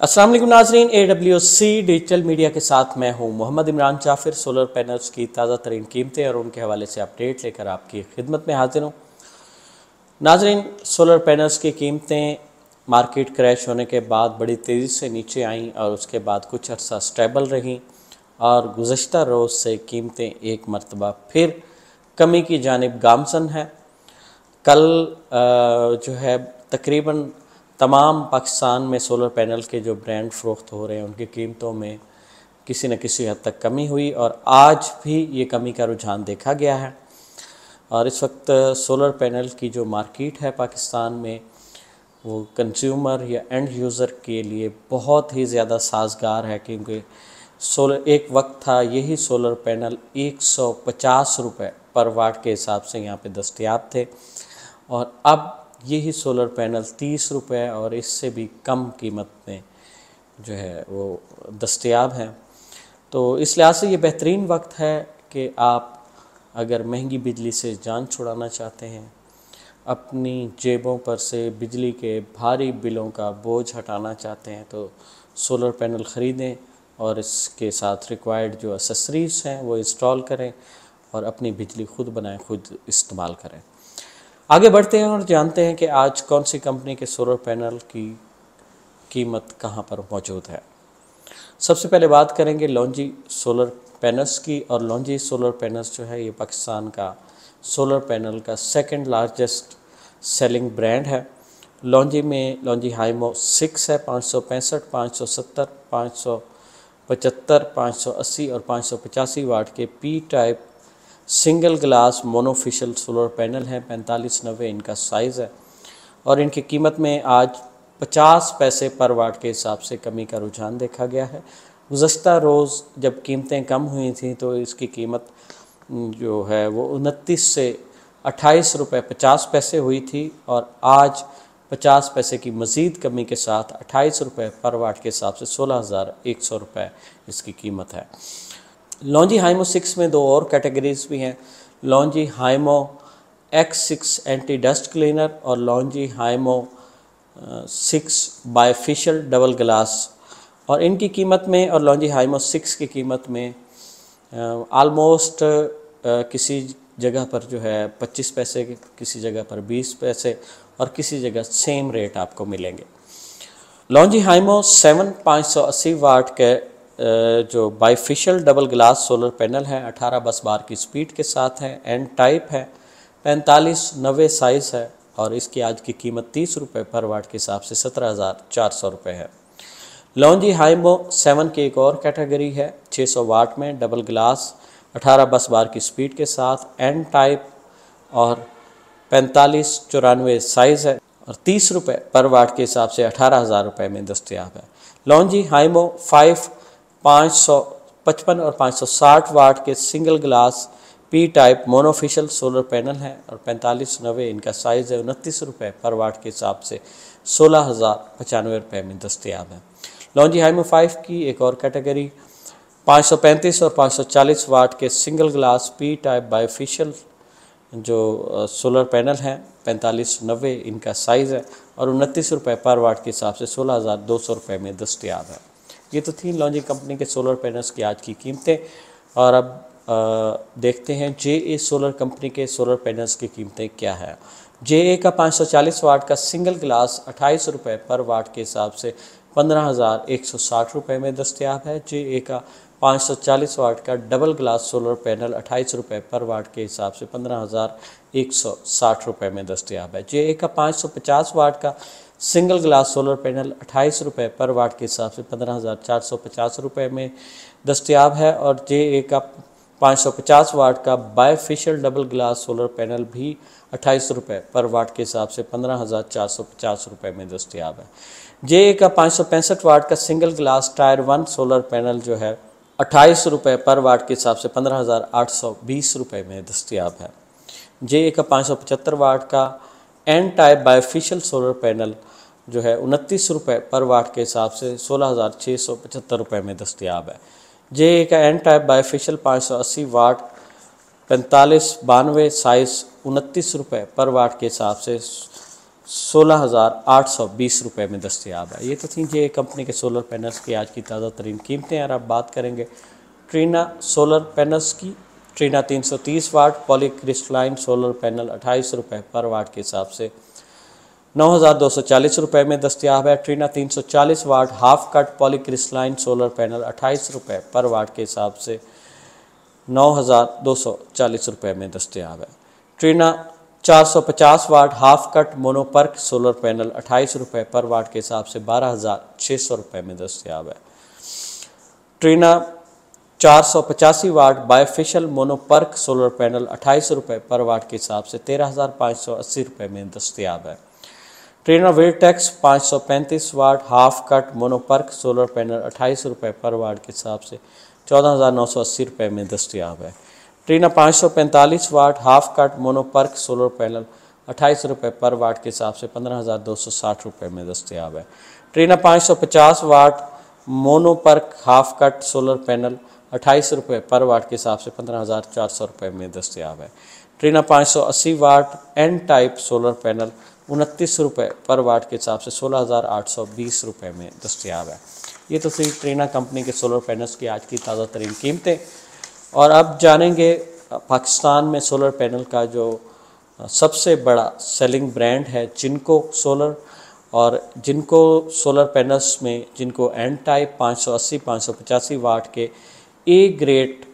वालेकुम नाजरीन A W C digital media के साथ मैं हूँ मोहम्मद इमरान जाफिर सोलर पैनल्स की ताज़ा तरीन कीमतें और उनके हवाले से अपडेट लेकर आपकी खिदमत में हाजिर हूँ। नाजरीन सोलर पैनल्स की कीमतें मार्केट क्रैश होने के बाद बड़ी तेज़ी से नीचे आईं और उसके बाद कुछ अर्सा स्टेबल रहीं और गुज्त रोज़ से कीमतें एक मरतबा फिर कमी की जानब गामसन है। कल जो है तकरीबन तमाम पाकिस्तान में सोलर पैनल के जो ब्रांड फ़रोख्त हो रहे हैं, उनकी कीमतों में किसी न किसी हद तक कमी हुई और आज भी ये कमी का रुझान देखा गया है। और इस वक्त सोलर पैनल की जो मार्केट है पाकिस्तान में, वो कंज्यूमर या एंड यूज़र के लिए बहुत ही ज़्यादा साजगार है, क्योंकि सोलर, एक वक्त था यही सोलर पैनल 150 रुपए पर वाट के हिसाब से यहाँ पे दस्तियाब थे। और अब यही सोलर पैनल तीस रुपये और इससे भी कम कीमत में जो है वो दस्तयाब हैं। तो इस लिहाज से ये बेहतरीन वक्त है कि आप अगर महँगी बिजली से जान छुड़ाना चाहते हैं, अपनी जेबों पर से बिजली के भारी बिलों का बोझ हटाना चाहते हैं तो सोलर पैनल ख़रीदें और इसके साथ रिक्वायर्ड जो एसेसरीज़ हैं वो इंस्टॉल करें और अपनी बिजली खुद बनाएँ, खुद इस्तेमाल करें। आगे बढ़ते हैं और जानते हैं कि आज कौन सी कंपनी के सोलर पैनल की कीमत कहाँ पर मौजूद है। सबसे पहले बात करेंगे लॉन्जी सोलर पैनल्स की और लॉन्जी सोलर पैनल्स जो है ये पाकिस्तान का सोलर पैनल का सेकंड लार्जेस्ट सेलिंग ब्रांड है। लॉन्जी में लॉन्जी हाइमो सिक्स है, पाँच सौ पैंसठ, पाँच सौ सत्तर, पाँच सौ पचहत्तर, पाँच सौ अस्सी और पाँच सौ पचासी वाट के P type single glass monofacial solar panel हैं, पैंतालीस नब्बे इनका साइज़ है। और इनकी कीमत में आज 50 पैसे पर वाट के हिसाब से कमी का रुझान देखा गया है। गुज्त रोज़ जब कीमतें कम हुई थी तो इसकी कीमत जो है वो उनतीस से अट्ठाईस रुपये पचास पैसे हुई थी और आज पचास पैसे की मज़ीद कमी के साथ अट्ठाईस रुपये पर वाट के हिसाब से सोलह हज़ार एक सौ रुपये इसकी कीमत है। लॉन्जी हाइमो सिक्स में दो और कैटेगरीज भी हैं। Longi HiMO X six anti dust cleaner और Longi HiMO six bifacial double glass और इनकी कीमत में और लॉन्जी हाइमो सिक्स की कीमत में आलमोस्ट किसी जगह पर जो है 25 पैसे, किसी जगह पर 20 पैसे और किसी जगह सेम रेट आपको मिलेंगे। लॉन्जी हाइमो सेवन पाँच सौ अस्सी वाट के जो bifacial double glass solar panel है 18 बस बार की स्पीड के साथ है एन टाइप है, पैंतालीस नवे साइज़ है और इसकी आज की कीमत तीस रुपये पर वाट के हिसाब से सत्रह हज़ार चार सौ रुपये है। लॉन्जी हाइमो सेवन की एक और कैटेगरी है 600 वाट में डबल ग्लास 18 बस बार की स्पीड के साथ एन टाइप और पैंतालीस चौरानवे साइज़ है और तीस रुपये पर वाट के हिसाब से अठारह हज़ार रुपये में दस्तियाब है। लॉन्जी हाइमो फाइव पाँच सौ, पचपन और पाँच सौ साठ वाट के single glass P type monofacial solar panel है और पैंतालीस नवे इनका साइज़ है, उनतीस रुपये पर वाट के हिसाब से सोलह हज़ार पचानवे रुपये में दस्तियाब है। लॉन्जी हाइमो फाइव की एक और कैटेगरी 535 और 540 वाट के single glass P type bifacial जो सोलर पैनल हैं, पैंतालीस नब्बे इनका साइज़ है और उनतीस रुपये पर वाट के हिसाब से सोलह हज़ार दो सौ रुपये में दस्तियाब है। ये तो थी लॉन्जी कंपनी के सोलर पैनल्स की आज की कीमतें। और अब आ, देखते हैं जे ए सोलर कंपनी के सोलर पैनल्स की कीमतें क्या है। जे ए का 540 वाट का सिंगल ग्लास अट्ठाईस रुपये पर वाट के हिसाब से पंद्रह हज़ार एक सौ साठ में दस्तियाब है। जे ए का 540 वाट का डबल ग्लास सोलर पैनल अट्ठाईस रुपये पर वाट के हिसाब से पंद्रह हज़ार एक सौ साठ में दस्तियाब है। जे ए का 550 वाट का सिंगल ग्लास सोलर पैनल अट्ठाईस रुपये पर वाट के हिसाब से पंद्रह हज़ार चार सौ पचास रुपये में दस्तियाब है और जे ए का पाँच सौ पचास वाट का bifacial double glass solar panel भी अट्ठाईस रुपये पर वाट के हिसाब से पंद्रह हज़ार चार सौ पचास रुपये में दस्तियाब है। जे ए का पाँच सौ पैंसठ वाट का single glass tier one solar panel जो है अट्ठाईस रुपये पर वाट के हिसाब से पंद्रह हज़ार आठ सौ बीस रुपये में दस्तियाब है। जे ए का पाँच सौ पचहत्तर वाट का N type bifacial solar panel जो है, उनतीस रुपये पर वाट के हिसाब से सोलह हज़ार छः सौ पचहत्तर रुपये में दस्तियाब है। जे का एन टाइप बायोफिशियल पाँच सौ अस्सी वाट पैंतालीस बानवे साइज़ उनतीस रुपये पर वाट के हिसाब से सोलह हज़ार आठ सौ बीस रुपये में दस्तियाब है। ये तो थी ये कंपनी के सोलर पैनल्स की आज की ताज़ा तरीन कीमतें, और अब बात करेंगे ट्रीना सोलर पैनल्स की। Trina 330 watt, polycrystalline solar panel अट्ठाईस रुपये पर वाट के हिसाब से। नौ हज़ार सौ चालीस में दस्तियाब है, Trina 340 watt, half cut polycrystalline solar panel अट्ठाईस रुपये पर वाट के हिसाब से नौ हज़ार सौ चालीस में दस्तियाब है। Trina 450 watt, half cut mono PERC solar panel अट्ठाईस रुपये पर वाट के हिसाब से बारह हज़ार सौ में दस्तियाब है। ट्रीना चार सौ पचासी watt bifacial mono PERC solar panel अट्ठाईस रुपये पर वाट के हिसाब से तेरह हज़ार पाँच सौ अस्सी रुपये में दस्तियाब है। ट्रेना वेटेक्स पाँच सौ पैंतीस watt half cut mono PERC solar panel अट्ठाईस रुपये पर वाट के हिसाब से चौदह हज़ार नौ सौ अस्सी रुपये में दस्तियाब है। Trina 545 watt half cut mono PERC solar panel अट्ठाईस रुपये पर वाट के हिसाब से पंद्रह हज़ार दो सौ साठ रुपये में दस्तियाब है। Trina 550 watt mono PERC half cut solar panel अट्ठाईस रुपये पर वाट के हिसाब से पंद्रह हज़ार चार सौ रुपये में दस्तियाब है। Trina 580 watt N type solar panel उनतीस रुपये पर वाट के हिसाब से सोलह हज़ार आठ सौ बीस रुपये में दस्तियाब है। ये तो सही ट्रीना कंपनी के सोलर पैनल्स की आज की ताज़ा तरीन कीमतें। और अब जानेंगे, पाकिस्तान में सोलर पैनल का जो सबसे बड़ा सेलिंग ब्रांड है जिनको सोलर और जिनको सोलर पैनल्स में जिनको एन टाइप 580 585 वाट के A grade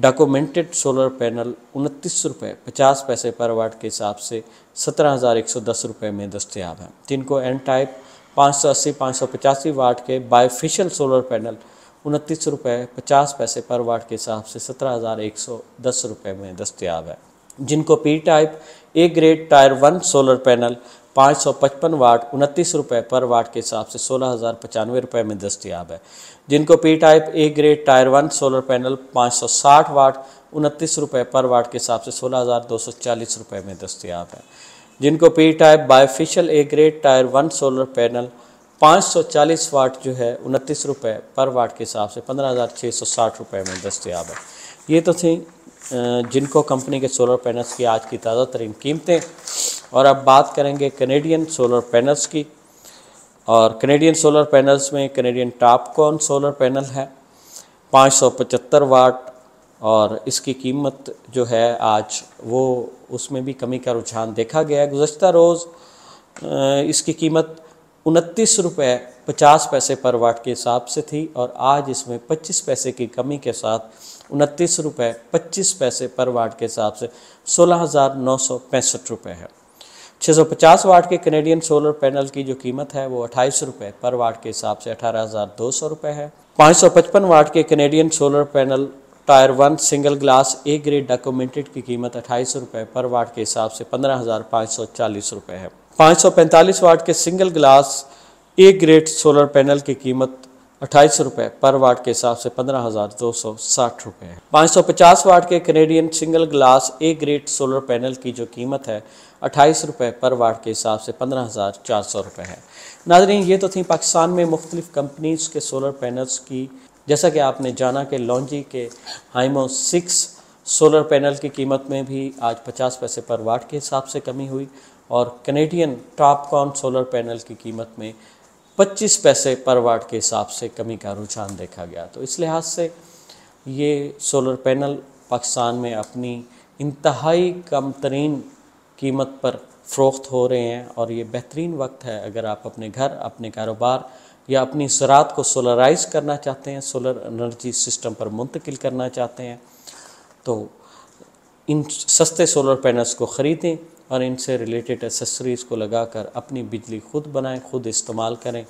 documented solar panel उनतीस रुपये पचास पैसे पर वाट के हिसाब से सत्रह हज़ार एक सौ दस रुपये में दस्तियाब हैं। जिनको एन टाइप 580 585 वाट के बायोफिशियल सोलर पैनल उनतीस रुपये पचास पैसे पर वाट के हिसाब से सत्रह हज़ार एक सौ दस रुपये में दस्तियाब है। जिनको P type A grade tier one solar panel पाँच सौ पचपन वाट उनतीस रुपये पर वाट के हिसाब से सोलह हज़ार पचानवे रुपये में दस्तियाब है। जिनको P type A grade tier one solar panel पाँच सौ साठ वाट उनतीस रुपये पर वाट के हिसाब से सोलह हज़ार दो सौ चालीस रुपये में दस्तियाब है। जिनको P type bifacial A grade tier one solar panel 540 watt जो है उनतीस रुपये पर वाट के हिसाब से पंद्रह हज़ार छः सौ साठ रुपये में दस्तियाब है। ये तो थी जिनको कंपनी के सोलर पैनल्स की आज की ताज़ा तरीन कीमतें। और अब बात करेंगे कनेडियन सोलर पैनल्स की। और कनेडियन सोलर पैनल्स में कनेडियन टॉपकॉन सोलर पैनल है, पाँच सौ पचहत्तर वाट और इसकी कीमत जो है आज वो उसमें भी कमी का रुझान देखा गया गुज्त रोज़ इसकी कीमत उनतीस रुपये पचास पैसे पर वाट के हिसाब से थी और आज इसमें पच्चीस पैसे की कमी के साथ उनतीस रुपये पच्चीस पैसे पर वाट के हिसाब से सोलह हज़ार नौ सौ पैंसठ रुपये है। 650 वाट के कनेडियन सोलर पैनल की जो कीमत है वो अट्ठाईस रुपये पर वाट के हिसाब से अठारह हज़ार दो सौ है। 555 वाट के Canadian solar panel tier one single glass A grade documented की कीमत अट्ठाईस रुपये पर वाट के हिसाब से पंद्रह हज़ार पाँच सौ चालीस है। 545 वाट के single glass A grade solar panel की कीमत अट्ठाईस रुपये पर वाट के हिसाब से पंद्रह हज़ार दो सौ साठ है। पाँच सौ पचास वाट के Canadian single glass A grade solar panel की जो कीमत है अट्ठाईस रुपये पर वाट के हिसाब से पंद्रह हज़ार चार सौ रुपये है। नाजरीन, ये तो थी पाकिस्तान में मुख्तलिफ़ कंपनीज़ के सोलर पैनल्स की, जैसा कि आपने जाना कि लॉन्जी के हाइमो सिक्स सोलर पैनल की कीमत में भी आज पचास पैसे पर वाट के हिसाब से कमी हुई और कनेडियन टॉपकॉन सोलर पैनल की कीमत में 25 पैसे पर वाट के हिसाब से कमी का रुझान देखा गया। तो इस लिहाज से ये सोलर पैनल पाकिस्तान में अपनी इंतहाई कम तरीन कीमत पर फ़रोख्त हो रहे हैं और ये बेहतरीन वक्त है अगर आप अपने घर, अपने कारोबार या अपनी ज़रात को सोलराइज करना चाहते हैं, सोलर एनर्जी सिस्टम पर मुंतकिल करना चाहते हैं तो इन सस्ते सोलर पैनल्स को ख़रीदें और इनसे रिलेटेड एसेसरीज़ को लगाकर अपनी बिजली खुद बनाएँ, खुद इस्तेमाल करें।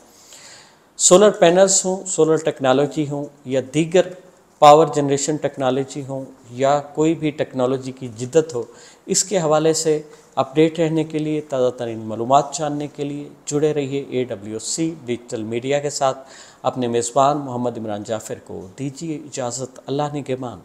सोलर पैनल्स हों, सोलर टेक्नोलॉजी हों या दीगर पावर जनरेशन टेक्नोलॉजी हो या कोई भी टेक्नोलॉजी की जिद्दत हो, इसके हवाले से अपडेट रहने के लिए ताज़ा तरीन मालूम जानने के लिए जुड़े रहिए A W C digital media के साथ। अपने मेज़बान मोहम्मद इमरान जाफ़िर को दीजिए इजाज़त। अल्लाह ने के मान।